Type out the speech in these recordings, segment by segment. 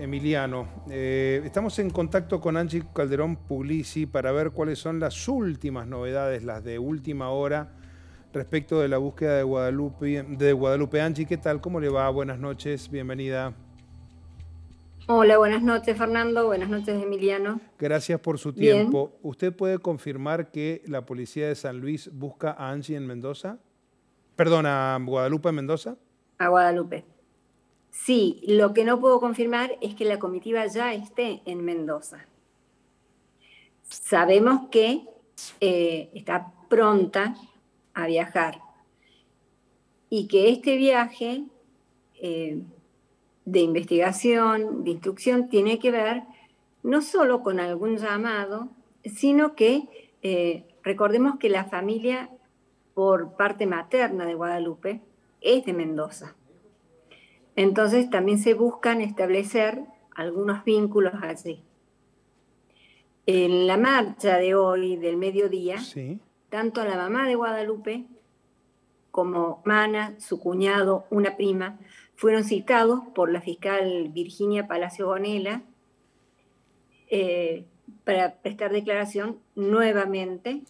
Emiliano. Eh, estamos en contacto con Angie Calderón Puglisi para ver cuáles son las últimas novedades, las de última hora, respecto de la búsqueda de Guadalupe. De Guadalupe. Angie, ¿qué tal? ¿Cómo le va? Buenas noches, bienvenida. Hola, buenas noches Fernando, buenas noches Emiliano. Gracias por su tiempo. ¿Usted puede confirmar que la policía de San Luis busca a Angie en Mendoza? Perdón, a Guadalupe en Mendoza. A Guadalupe. Sí, lo que no puedo confirmar es que la comitiva ya esté en Mendoza. Sabemos que eh, está pronta a viajar y que este viaje eh, de investigación, de instrucción, tiene que ver no solo con algún llamado, sino que eh, recordemos que la familia por parte materna de Guadalupe es de Mendoza. Entonces también se buscan establecer algunos vínculos allí. En la marcha de hoy, del mediodía, tanto la mamá de Guadalupe como Mana, su cuñado, una prima, fueron citados por la fiscal Virginia Palacio Bonela eh, para prestar declaración nuevamente.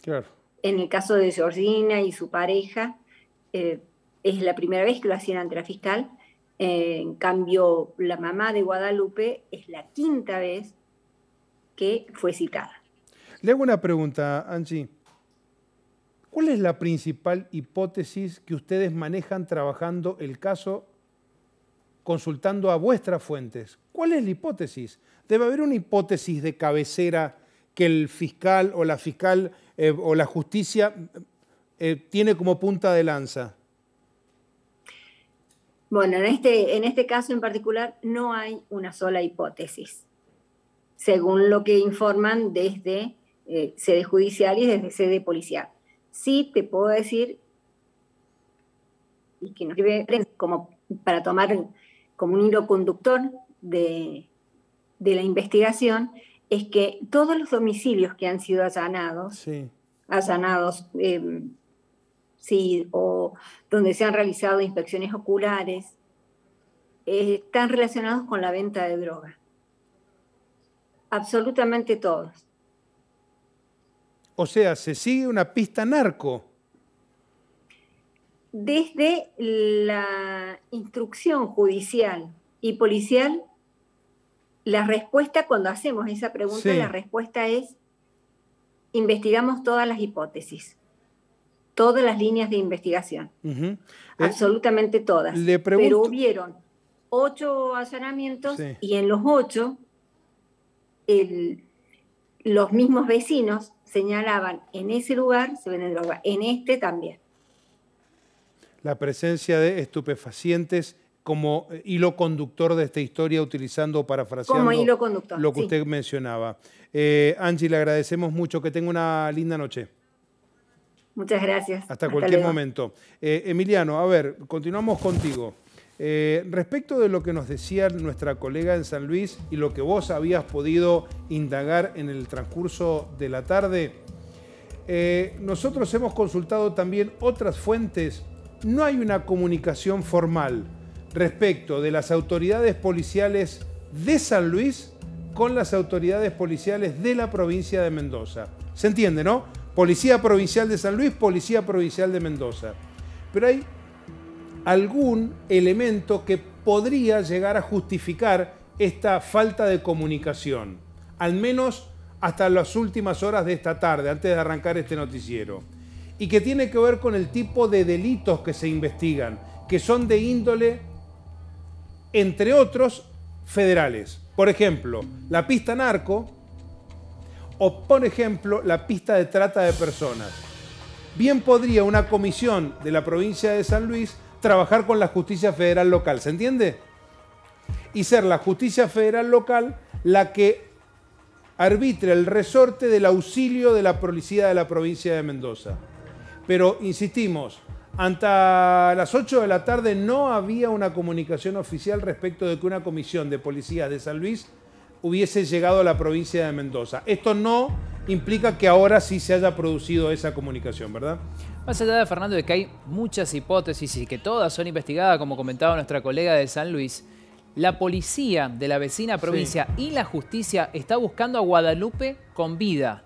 En el caso de Georgina y su pareja, eh, es la primera vez que lo hacían ante la fiscal en cambio, la mamá de Guadalupe es la quinta vez que fue citada. Le hago una pregunta, Angie. ¿Cuál es la principal hipótesis que ustedes manejan trabajando el caso consultando a vuestras fuentes? ¿Cuál es la hipótesis? Debe haber una hipótesis de cabecera que el fiscal o la fiscal eh, o la justicia eh, tiene como punta de lanza. Bueno, en este, en este caso en particular no hay una sola hipótesis, según lo que informan desde eh, sede judicial y desde sede policial. Sí te puedo decir, y que nos sirve como para tomar como un hilo conductor de, la investigación, es que todos los domicilios que han sido allanados, allanados eh, sí, o donde se han realizado inspecciones oculares, eh, están relacionados con la venta de droga. Absolutamente todos. O sea, se sigue una pista narco. Desde la instrucción judicial y policial, la respuesta cuando hacemos esa pregunta, la respuesta es, investigamos todas las hipótesis todas las líneas de investigación. Eh, Absolutamente todas. Pero hubieron ocho allanamientos y en los ocho los mismos vecinos señalaban en ese lugar se vende droga, en este también. La presencia de estupefacientes como eh, hilo conductor de esta historia, utilizando, parafraseando como hilo conductor, lo que usted mencionaba. Eh, Angie, le agradecemos mucho, que tenga una linda noche. Muchas gracias. Hasta, cualquier momento. Eh, Emiliano, a ver, continuamos contigo. Eh, respecto de lo que nos decía nuestra colega en San Luis y lo que vos habías podido indagar en el transcurso de la tarde, eh, nosotros hemos consultado también otras fuentes. No hay una comunicación formal respecto de las autoridades policiales de San Luis con las autoridades policiales de la provincia de Mendoza. ¿Se entiende, no? Policía Provincial de San Luis, Policía Provincial de Mendoza. Pero hay algún elemento que podría llegar a justificar esta falta de comunicación, al menos hasta las últimas horas de esta tarde, antes de arrancar este noticiero, y que tiene que ver con el tipo de delitos que se investigan, que son de índole, entre otros, federales. Por ejemplo, la pista narco o, por ejemplo, la pista de trata de personas. Bien podría una comisión de la provincia de San Luis trabajar con la justicia federal local, ¿se entiende? Y ser la justicia federal local la que arbitre el resorte del auxilio de la policía de la provincia de Mendoza. Pero, insistimos, hasta las 8 de la tarde no había una comunicación oficial respecto de que una comisión de policía de San Luis hubiese llegado a la provincia de Mendoza. Esto no implica que ahora sí se haya producido esa comunicación, ¿verdad? Más allá de Fernando de que hay muchas hipótesis y que todas son investigadas, como comentaba nuestra colega de San Luis, La policía de la vecina provincia y la justicia está buscando a Guadalupe con vida.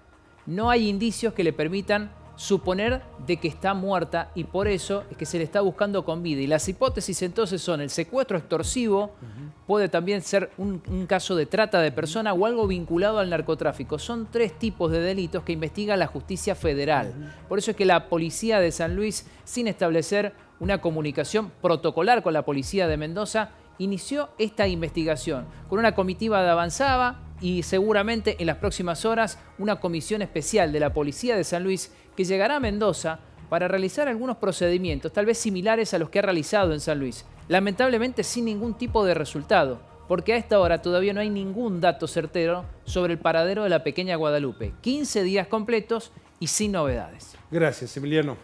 No hay indicios que le permitan suponer de que está muerta y por eso es que se le está buscando con vida. Y las hipótesis entonces son el secuestro extorsivo, puede también ser un, caso de trata de persona o algo vinculado al narcotráfico. Son tres tipos de delitos que investiga la justicia federal. Por eso es que la policía de San Luis, sin establecer una comunicación protocolar con la policía de Mendoza, inició esta investigación con una comitiva de avanzada y seguramente en las próximas horas una comisión especial de la Policía de San Luis que llegará a Mendoza para realizar algunos procedimientos, tal vez similares a los que ha realizado en San Luis, lamentablemente sin ningún tipo de resultado, porque a esta hora todavía no hay ningún dato certero sobre el paradero de la pequeña Guadalupe. 15 días completos y sin novedades. Gracias, Emiliano.